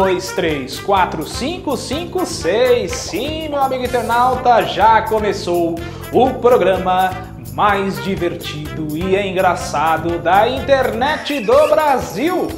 dois, três, quatro, cinco, cinco, seis. Sim, meu amigo internauta, já começou o programa mais divertido e engraçado da internet do Brasil.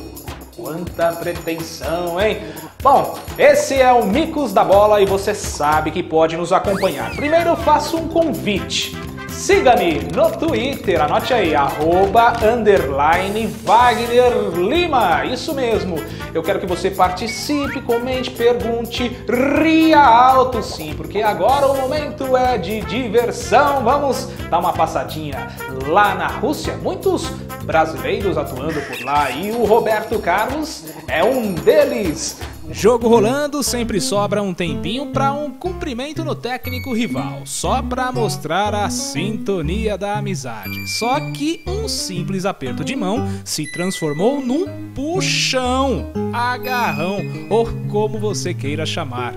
Quanta pretensão, hein? Bom, esse é o Micos da Bola e você sabe que pode nos acompanhar. Primeiro eu faço um convite. Siga-me no Twitter, anote aí, arroba, underline, Wagner Lima. Isso mesmo. Eu quero que você participe, comente, pergunte, ria alto sim, porque agora o momento é de diversão. Vamos dar uma passadinha lá na Rússia. Muitos brasileiros atuando por lá e o Roberto Carlos é um deles. Jogo rolando, sempre sobra um tempinho para um cumprimento no técnico rival, só para mostrar a sintonia da amizade. Só que um simples aperto de mão se transformou num puxão, agarrão ou como você queira chamar.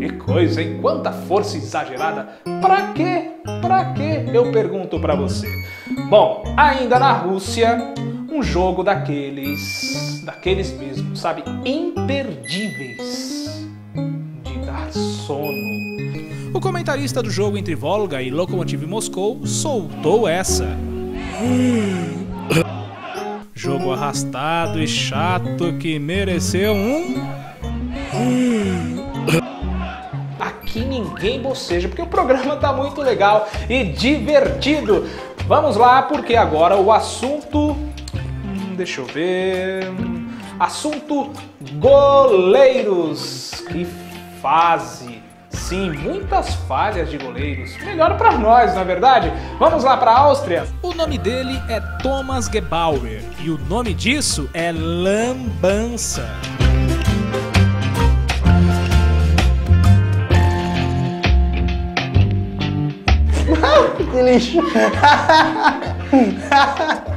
Que coisa, hein? Quanta força exagerada! Pra quê? Pra quê? Eu pergunto para você. Bom, ainda na Rússia, um jogo daqueles, daqueles mesmo, sabe, imperdíveis de dar sono. O comentarista do jogo entre Volga e Lokomotiv Moscou soltou essa. Jogo arrastado e chato que mereceu um. Aqui ninguém boceja, porque o programa tá muito legal e divertido. Vamos lá, porque agora o assunto deixa eu ver. Assunto goleiros. Que fase. Sim, muitas falhas de goleiros. Melhor para nós, na é verdade? Vamos lá para a Áustria. O nome dele é Thomas Gebauer e o nome disso é lambança. que lixo!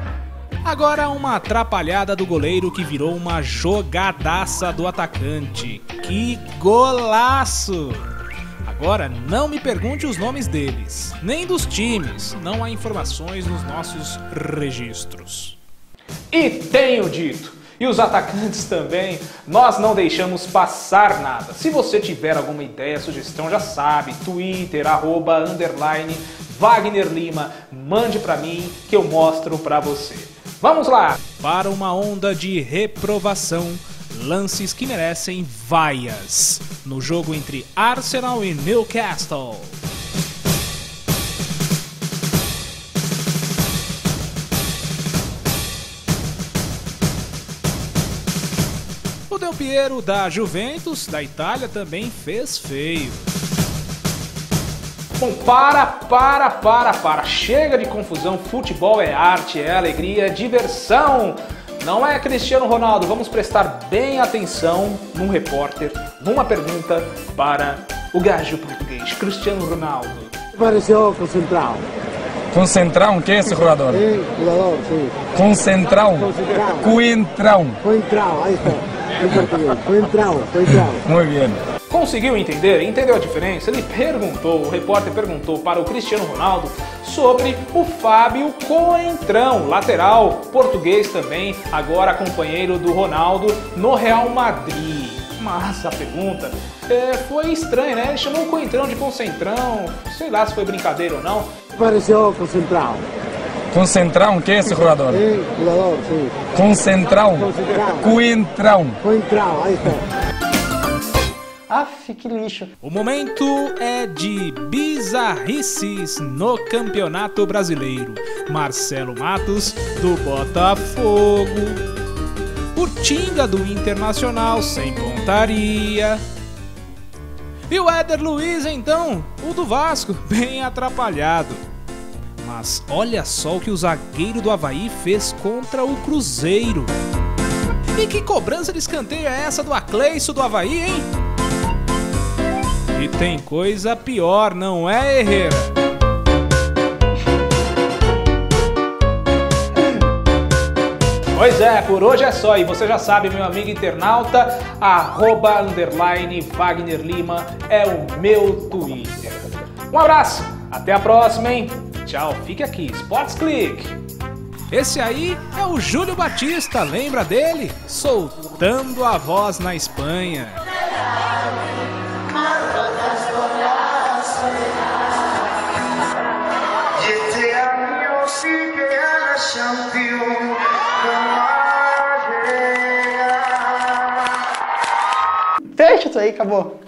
Agora uma atrapalhada do goleiro que virou uma jogadaça do atacante. Que golaço! Agora não me pergunte os nomes deles, nem dos times, não há informações nos nossos registros. E tenho dito, e os atacantes também, nós não deixamos passar nada. Se você tiver alguma ideia, sugestão, já sabe, Twitter, arroba, underline, Wagner Lima, mande para mim que eu mostro para você. Vamos lá! Para uma onda de reprovação, lances que merecem vaias no jogo entre Arsenal e Newcastle. O Del Piero da Juventus, da Itália, também fez feio. Bom, para, para, para, para. Chega de confusão. Futebol é arte, é alegria, é diversão. Não é Cristiano Ronaldo. Vamos prestar bem atenção num repórter, numa pergunta para o gajo português, Cristiano Ronaldo. Pareceu concentrado. Concentrão, quem é esse jogador? Sim, jogador, sim. Concentrão. Coentrão. Coentrão, aí está. Em português. Coentrão, coentrão. Muito bem. Conseguiu entender? Entendeu a diferença? Ele perguntou, o repórter perguntou para o Cristiano Ronaldo sobre o Fábio Coentrão, lateral português também, agora companheiro do Ronaldo no Real Madrid. Mas a pergunta é, foi estranha, né? Ele chamou o Coentrão de Concentrão, sei lá se foi brincadeira ou não. Pareceu Concentrão. Concentrão, quem é esse jogador? Sim, jogador, sim. Concentrão. Coentrão. Coentrão, aí está. Aff, que lixo. O momento é de bizarrices no Campeonato Brasileiro. Marcelo Matos, do Botafogo. Urtinga, do Internacional, sem pontaria. E o Éder Luiz, então, o do Vasco, bem atrapalhado. Mas olha só o que o zagueiro do Havaí fez contra o Cruzeiro. E que cobrança de escanteio é essa do Acleiço do Havaí, hein? E tem coisa pior, não é, Herrera? Pois é, por hoje é só. E você já sabe, meu amigo internauta, arroba, underline, Wagner Lima é o meu Twitter. Um abraço, até a próxima, hein? Tchau, fique aqui, Sports Click. Esse aí é o Júlio Batista, lembra dele? Soltando a voz na Espanha. Aí, acabou.